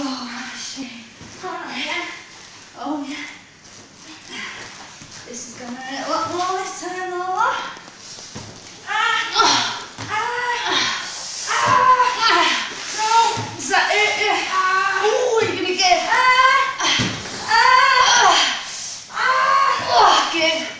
Oh, shit. Oh, yeah. Oh, yeah. This is going to hurt a more this time, Lola. Ah! Ah! Ah! ah. No! Is that it? Oh, you're going to get it. Ah! Ah! Ah! ah. ah.